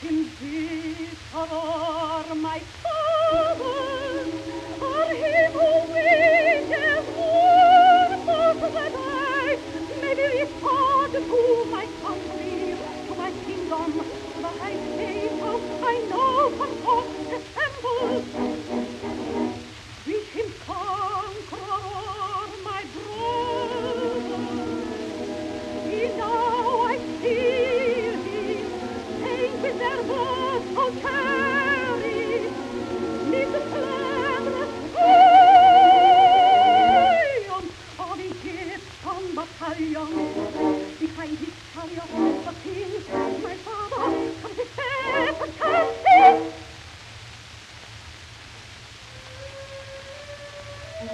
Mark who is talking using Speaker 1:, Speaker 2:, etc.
Speaker 1: can be my soul. Oh,